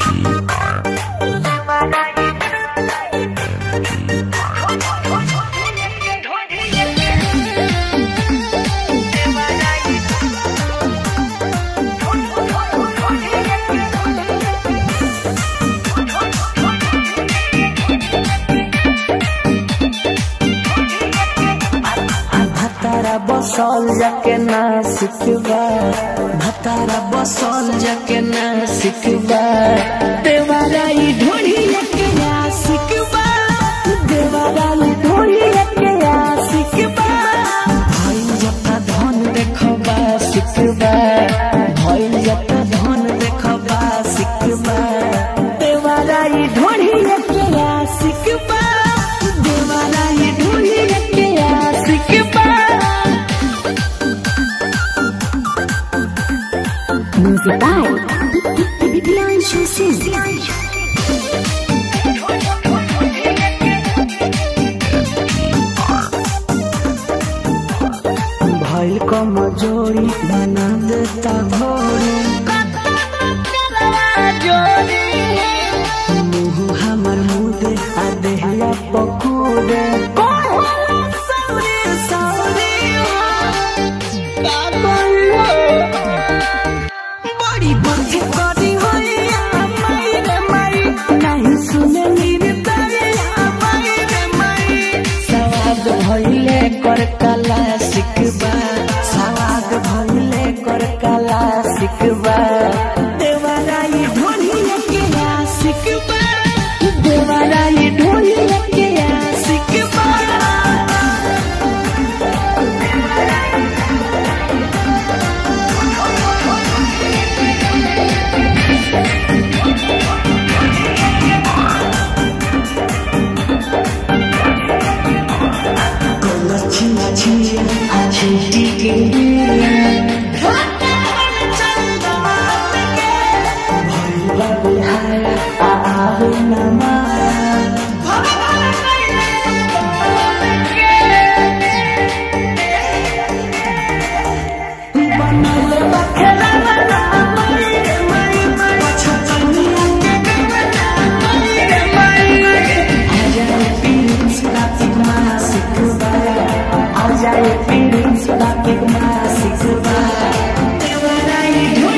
keep. बसल जाके ना सिखबा। भतारा बसल जाके ना सिखबा। देवाराई ढोड़ी presented by Bilanshu Singh. भइल कमज़ोरी बना देता घोरी जोरी da Cause I will feelings, but I keep my six of When I need